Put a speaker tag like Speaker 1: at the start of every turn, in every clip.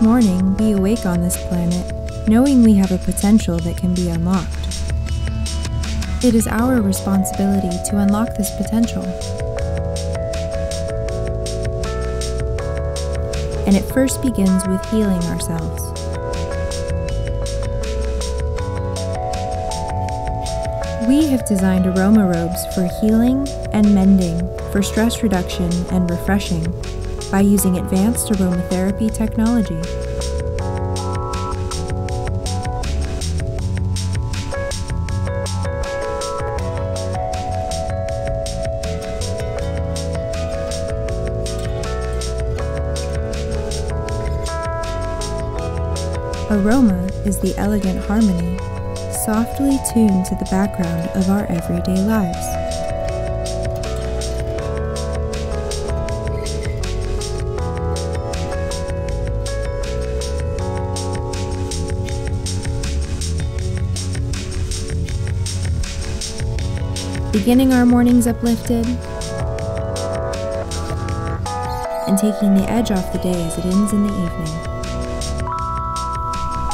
Speaker 1: Morning, we awake on this planet knowing we have a potential that can be unlocked. It is our responsibility to unlock this potential. And it first begins with healing ourselves. We have designed aroma robes for healing and mending, for stress reduction and refreshing, by using advanced aromatherapy technology. Aroma is the elegant harmony, softly tuned to the background of our everyday lives. Beginning our mornings uplifted and taking the edge off the day as it ends in the evening.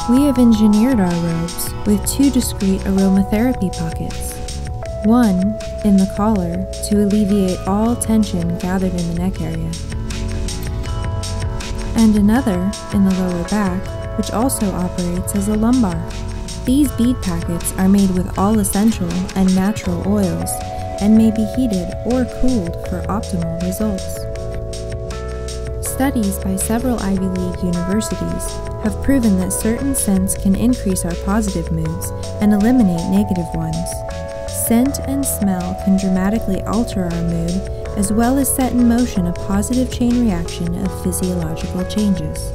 Speaker 1: We have engineered our robes with two discrete aromatherapy pockets. One in the collar to alleviate all tension gathered in the neck area, and another in the lower back, which also operates as a lumbar. These bead packets are made with all essential and natural oils and may be heated or cooled for optimal results. Studies by several Ivy League universities have proven that certain scents can increase our positive moods and eliminate negative ones. Scent and smell can dramatically alter our mood as well as set in motion a positive chain reaction of physiological changes.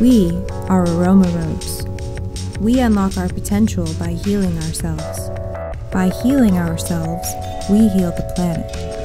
Speaker 1: We are aroma robes. We unlock our potential by healing ourselves. By healing ourselves, we heal the planet.